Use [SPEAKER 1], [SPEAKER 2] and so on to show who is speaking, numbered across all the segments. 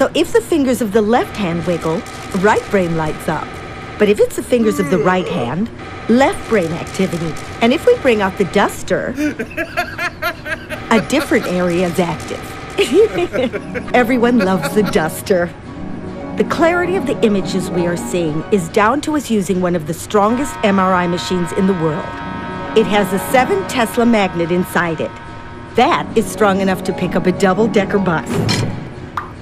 [SPEAKER 1] So if the fingers of the left hand wiggle, right brain lights up. But if it's the fingers of the right hand, left brain activity. And if we bring out the duster, a different area is active. Everyone loves the duster. The clarity of the images we are seeing is down to us using one of the strongest MRI machines in the world, it has a 7 Tesla magnet inside it. That is strong enough to pick up a double-decker bus.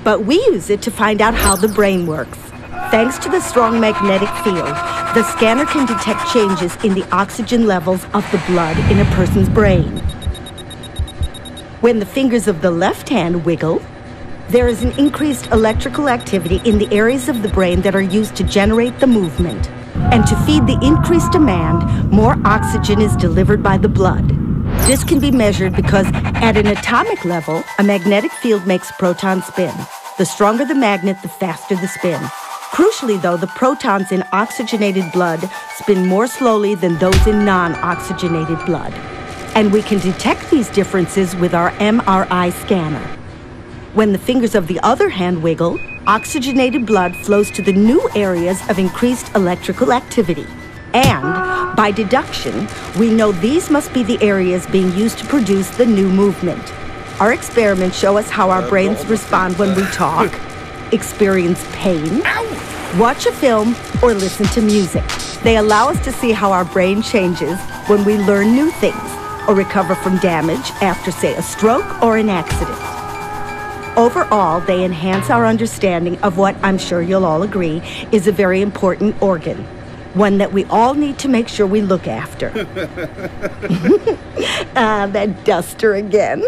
[SPEAKER 1] But we use it to find out how the brain works. Thanks to the strong magnetic field, the scanner can detect changes in the oxygen levels of the blood in a person's brain. When the fingers of the left hand wiggle, there is an increased electrical activity in the areas of the brain that are used to generate the movement. And to feed the increased demand, more oxygen is delivered by the blood. This can be measured because at an atomic level, a magnetic field makes protons spin. The stronger the magnet, the faster the spin. Crucially, though, the protons in oxygenated blood spin more slowly than those in non-oxygenated blood. And we can detect these differences with our MRI scanner. When the fingers of the other hand wiggle, oxygenated blood flows to the new areas of increased electrical activity. And, by deduction, we know these must be the areas being used to produce the new movement. Our experiments show us how our brains respond when we talk, experience pain, watch a film, or listen to music. They allow us to see how our brain changes when we learn new things or recover from damage after, say, a stroke or an accident. Overall, they enhance our understanding of what I'm sure you'll all agree is a very important organ, one that we all need to make sure we look after. ah, that duster again.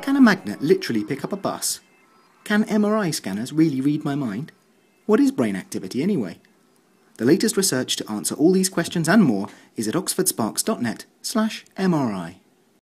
[SPEAKER 2] Can a magnet literally pick up a bus? Can MRI scanners really read my mind? What is brain activity anyway? The latest research to answer all these questions and more is at oxfordsparks.net slash MRI.